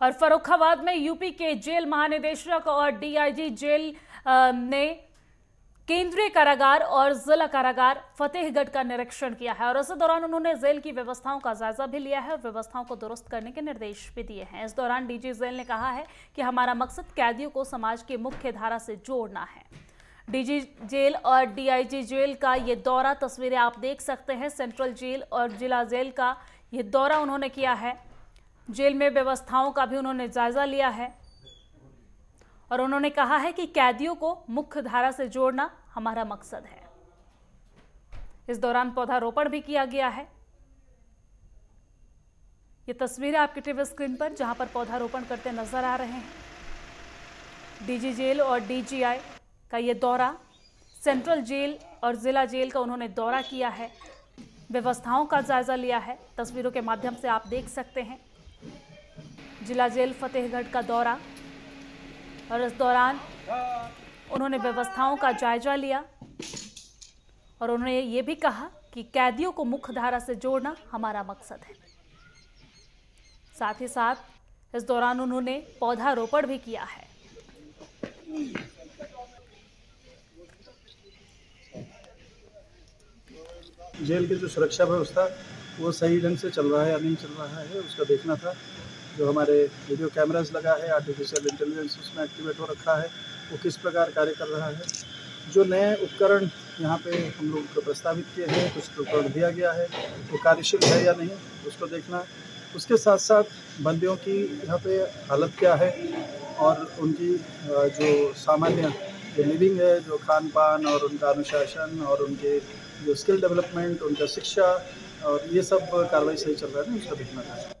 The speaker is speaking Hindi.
और फरुखाबाद में यूपी के जेल महानिदेशक और डीआईजी जेल ने केंद्रीय कारागार और जिला कारागार फतेहगढ़ का निरीक्षण किया है और इस दौरान उन्होंने जेल की व्यवस्थाओं का जायजा भी लिया है और व्यवस्थाओं को दुरुस्त करने के निर्देश भी दिए हैं। इस दौरान डीजी जेल ने कहा है कि हमारा मकसद कैदियों को समाज की मुख्य धारा से जोड़ना है। डीजी जेल और डीआईजी जेल का ये दौरा, तस्वीरें आप देख सकते हैं। सेंट्रल जेल और जिला जेल का ये दौरा उन्होंने किया है। जेल में व्यवस्थाओं का भी उन्होंने जायजा लिया है। और उन्होंने कहा है कि कैदियों को मुख्य धारा से जोड़ना हमारा मकसद है। इस दौरान पौधारोपण भी किया गया है। ये तस्वीरें आपके टीवी स्क्रीन पर जहाँ पर पौधारोपण करते नज़र आ रहे हैं। डीजी जेल और डीजीआई का ये दौरा, सेंट्रल जेल और जिला जेल का उन्होंने दौरा किया है। व्यवस्थाओं का जायजा लिया है। तस्वीरों के माध्यम से आप देख सकते हैं। जिला जेल फतेहगढ़ का दौरा। और इस दौरान उन्होंने व्यवस्थाओं का जायजा लिया और उन्होंने ये भी कहा कि कैदियों को मुख्य धारा से जोड़ना हमारा मकसद है। साथ ही साथ इस दौरान उन्होंने पौधारोपण भी किया है। जेल की जो सुरक्षा व्यवस्था, वो सही ढंग से चल रहा है या नहीं चल रहा है, उसका देखना था। जो हमारे वीडियो कैमराज लगा है आर्टिफिशियल इंटेलिजेंस उसमें एक्टिवेट हो रखा है, वो किस प्रकार कार्य कर रहा है? जो नए उपकरण यहाँ पे हम लोग को प्रस्तावित किए हैं, कुछ उपकरण दिया गया है, वो कार्यशील है या नहीं, उसको देखना। उसके साथ साथ बंदियों की यहाँ पे हालत क्या है? और उनकी जो सामान्य जो लिविंग है, जो खान पान और उनका अनुशासन और उनके जो स्किल डेवलपमेंट उनका शिक्षा और ये सब कार्रवाई सही चल रहा है ना, उसका देखना चाहिए